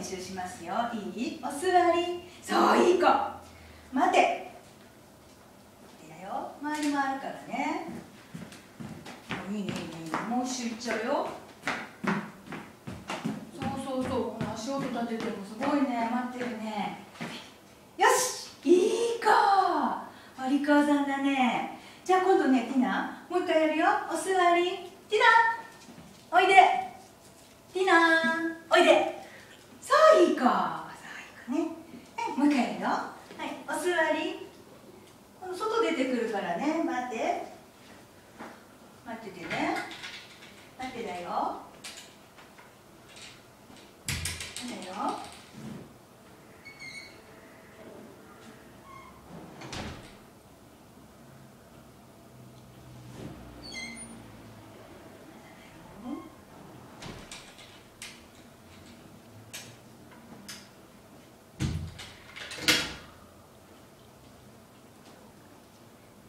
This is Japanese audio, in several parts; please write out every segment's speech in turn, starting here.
練習しますよ。いい？お座り。そういい子。待て。だよ。周りもあるからね。いいねいいね。いいねもう一周いっちゃうよ。そうそうそう。この足音立ててもすごいね。待ってるね。よしいい子。お利口さんだね。じゃあ今度ねティナもう一回やるよ。お座り。ティナおいでティナおいでそういい子そういい子ねはいもう一回やるよはいお座りこの外出てくるからね。待って。待っててね。待ってだよだよ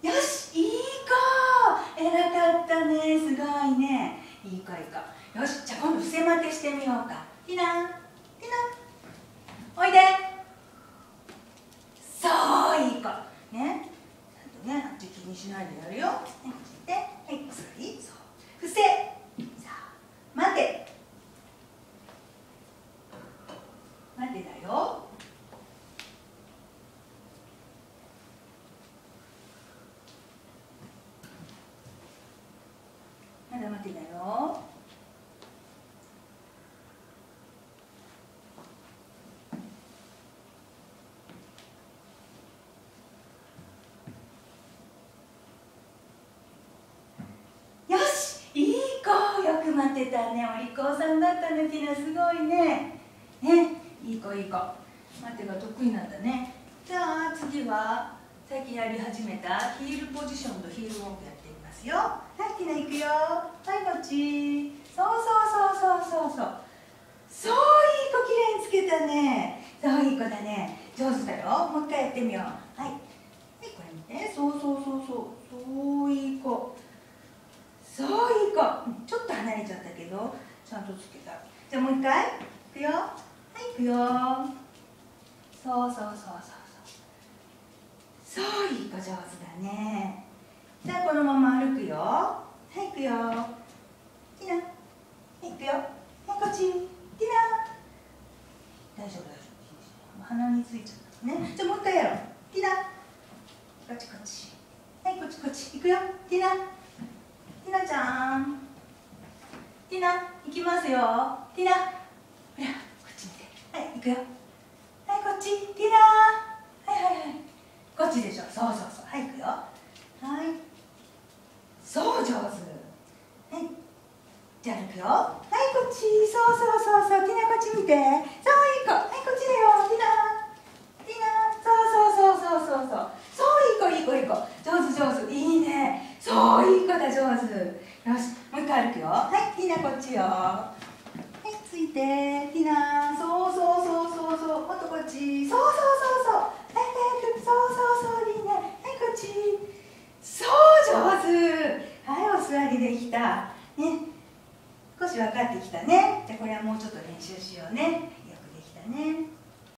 よしいい子偉かったねすごいねいい子いい子よしじゃあ今度伏せ待てしてみようか。ティナティナおいでそういい子ねちゃんとねあっち気にしないでやるよはいこっちではいお座りそう伏せさあ待て待てだよまだ待てだよ。よしいい子よく待ってたね。お利口さんだったねティナすごいね。ねいい子いい子。待てが得意なんだね。じゃあ次は最近やり始めたヒールポジションとヒールウォークやってますよ。はいティナ行くよ。はいこっち。そうそうそうそうそうそう。そういい子きれいにつけたね。そういい子だね。上手だよ。もう一回やってみよう。はい。はいこれ見て。そうそうそうそう。そういい子。そういい子。ちょっと離れちゃったけど。ちゃんとつけた。じゃあもう一回。いくよ。はいいくよ。そうそうそうそうそう。そういい子上手だね。じゃあこのまま歩くよ。はい行くよ。ティナ。はい行くよ。はいこっち。ティナ。大丈夫大丈夫。鼻についちゃったね。じゃあもう一回やろう。ティナ。こっちこっち。はいこっちこっち。行くよ。ティナ。ティナちゃん。ティナ行きますよ。ティナ。ほらこっち見て。はい行くよ。はいこっち。ティナはいはいはいこっちでしょそうそうそうはい行くよはいそう上手はいじゃあ行くよ。はいこっち。そうそうそうそう。ティナこっち見て。そういい子。はいこっちだよ。ティナティナそうそうそうそう。そうそうそういい子いい子いい子。上手上手。いいね。そういい子だ上手。よしもう一回歩くよ。はいティナこっちよ。はいついて。ティナそうそうそうそうそう。もっとこっち。そうそうそうそう。はい早く。そうそうそう。いいね。はいこっち。そう上手。はいお座りできた。ね。少し分かってきたね。じゃあこれはもうちょっと練習しようね。よくできたね。